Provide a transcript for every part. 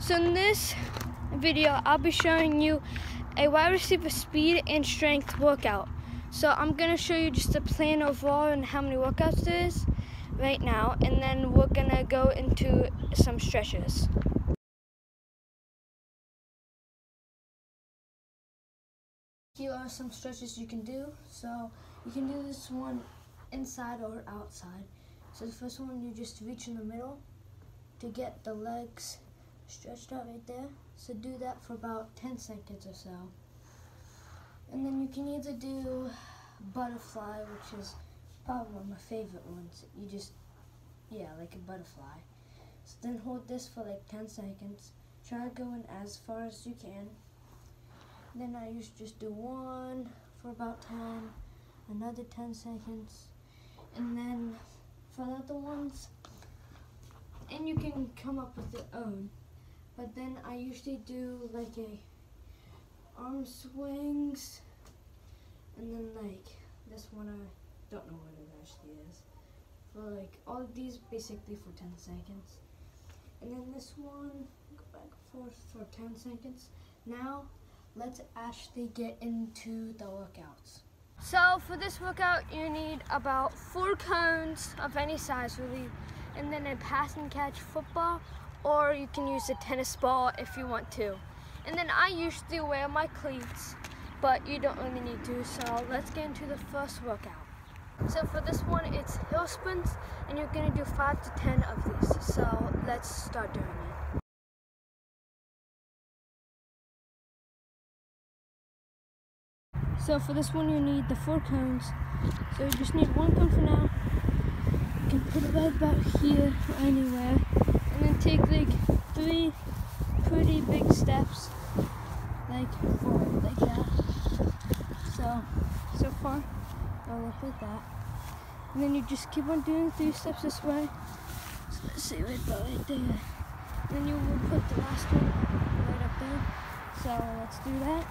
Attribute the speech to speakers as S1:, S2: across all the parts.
S1: So in this video, I'll be showing you a wide receiver speed and strength workout. So I'm gonna show you just a plan overall and how many workouts there is right now, and then we're gonna go into some stretches. Here are some stretches you can do. So you can do this one inside or outside. So the first one, you just reach in the middle to get the legs stretched out right there. So do that for about 10 seconds or so. And then you can either do butterfly, which is probably one of my favorite ones. You just, yeah, like a butterfly. So then hold this for like 10 seconds. Try going as far as you can. Then I used to just do one for about 10, another 10 seconds, and then for the other ones, and you can come up with your own. But then I usually do like a arm swings, and then like this one I don't know what it actually is. But like all these basically for 10 seconds. And then this one, go back and forth for 10 seconds. Now let's actually get into the workouts. So for this workout, you need about four cones of any size really, and then a pass and catch football, or you can use a tennis ball if you want to. And then I usually wear my cleats, but you don't really need to, so let's get into the first workout. So for this one, it's hill sprints, and you're gonna do five to 10 of these. So let's start doing it. So for this one you need the four cones. So you just need one cone for now. You can put it right about here or anywhere. Take like three pretty big steps. Like forward, like that. So, so far, I'll look like that. And then you just keep on doing three steps this way. So let's say right about right there. And then you will put the last one right up there. So let's do that.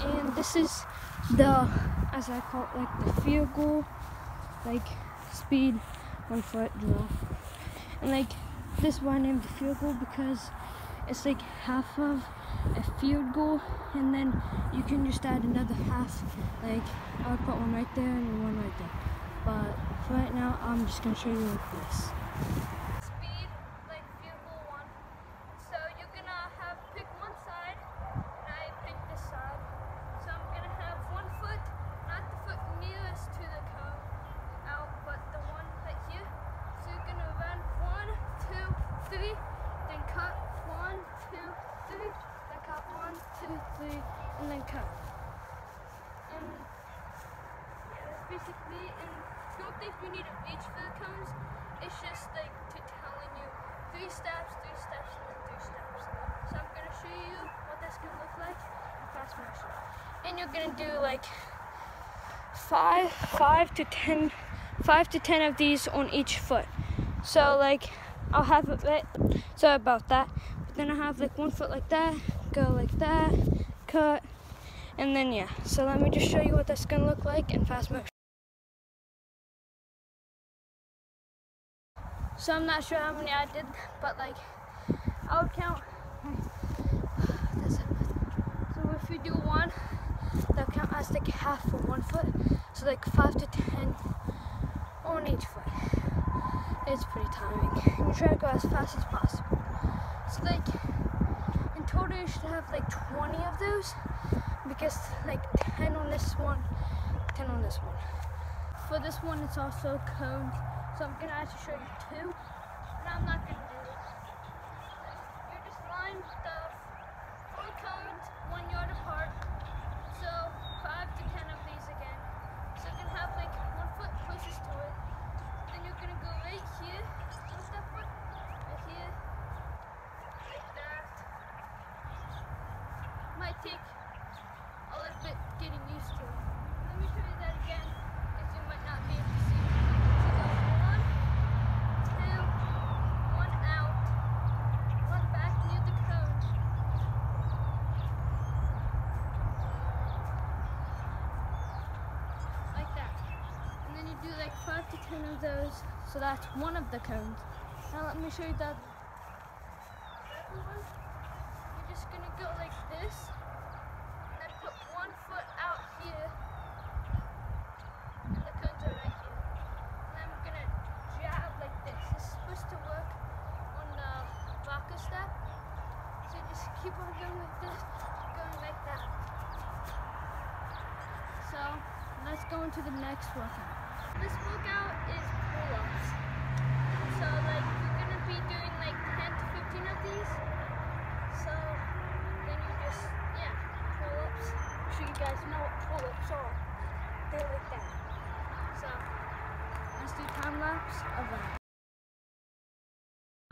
S1: and this is the as I call it like the field goal like speed one foot drill. And like this I named the field goal because it's like half of a field goal and then you can just add another half. Like I would put one right there and one right there. But for right now I'm just gonna show you like this speed like field goal one so you're gonna have pick one side and I pick this side so I'm gonna have one foot, not the foot nearest to the cone out, but the one right here. So you're gonna run one, two, three, then cut one, two, three, then cut one, two, three, and then cut. And yeah, that's basically and don't think you need to reach for the cones. It's just like telling you three steps, three steps, and then three steps. So I'm gonna show you what that's gonna look like in fast motion and you're gonna do like five five to ten five to ten of these on each foot so like i'll have a bit. so about that but then i have like one foot like that go like that cut and then yeah so let me just show you what that's gonna look like in fast motion so i'm not sure how many i did but like i would count so if you do one they'll count as like half for one foot. So like five to ten on each foot. It's pretty tiring. You try to go as fast as possible. So like in total you should have like 20 of those because like 10 on this one, 10 on this one. For this one it's also coned. So I'm gonna actually show you two. And I'm not gonna do it. You just line the four cones one yard apart. So five to ten of these again. So you're gonna have like one foot closest to it. Then you're gonna go right here. What's that foot? Right here. Like that. Might take a little bit getting used to. Let me show you that again, because you might not be able to see. So go one, two, one out, one back near the cone. like that. And then you do like five to ten of those. So that's one of the cones. Now let me show you that. You're just gonna go like this, and then put one foot out here, and the cones are right here. And then I'm gonna jab like this. It's supposed to work on the Baka step. So just keep on going like this, going like that. So let's go into the next workout. This workout is pull-ups. So like you're gonna be doing like 10 to 15 of these. So then you just yeah, pull-ups. I'm sure you guys know what pull-ups are. They're like that. So let's do time lapse of that.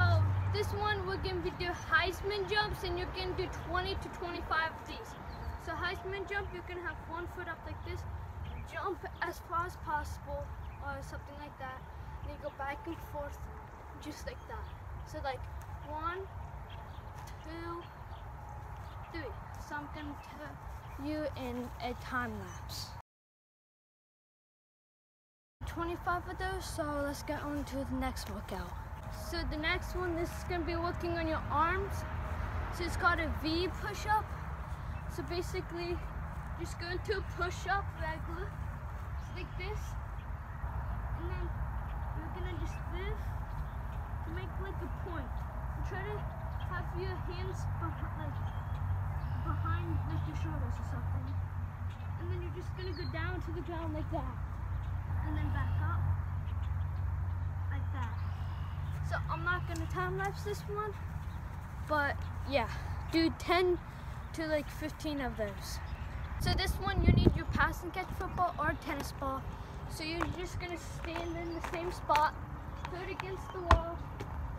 S1: So this one we're gonna be do Heisman jumps and you're gonna do 20 to 25 of these. So Heisman jump, you're gonna have one foot up like this, jump as far as possible or something like that. And you go back and forth just like that. So like one, two, three. So I'm gonna tell you in a time lapse. 25 of those, so let's get on to the next workout. So the next one, this is gonna be working on your arms. So it's called a V push-up. So basically, just going to push-up regular, just like this, and then you're gonna just lift to make like a point. And try to have your hands behind, like behind like your shoulders or something. And then you're just gonna go down to the ground like that, and then back up like that. So I'm not gonna time lapse this one, but yeah, do 10 to like 15 of those. So this one you need your pass and catch football or tennis ball. So you're just gonna stand in the same spot, throw it against the wall,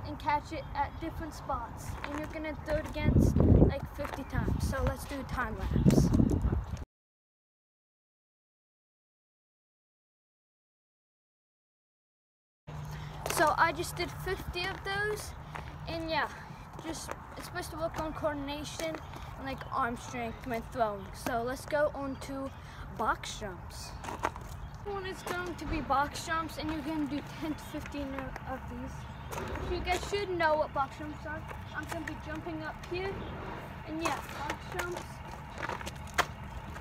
S1: and catch it at different spots. And you're gonna throw it against like 50 times. So let's do a time lapse. So I just did 50 of those, and yeah, just it's supposed to work on coordination and like arm strength when throwing. So let's go on to box jumps. One is going to be box jumps, and you're going to do 10 to 15 of, these. You guys should know what box jumps are. I'm going to be jumping up here, and yeah, box jumps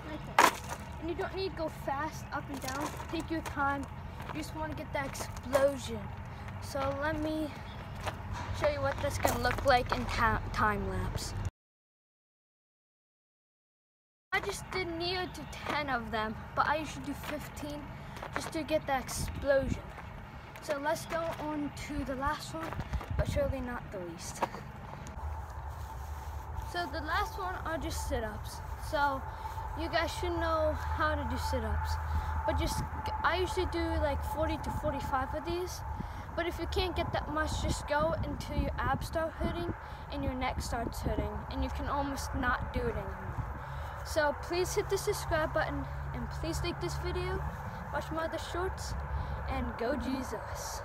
S1: like. And you don't need to go fast up and down. Take your time. You just want to get that explosion. So let me show you what this can look like in time lapse. I just did near to 10 of them, but I usually do 15 just to get that explosion. So let's go on to the last one, but surely not the least. So the last one are just sit-ups. So you guys should know how to do sit-ups. But just, I usually do like 40 to 45 of these. But if you can't get that much, just go until your abs start hurting and your neck starts hurting and you can almost not do it anymore. So please hit the subscribe button and please like this video, watch my other shorts, and go Jesus.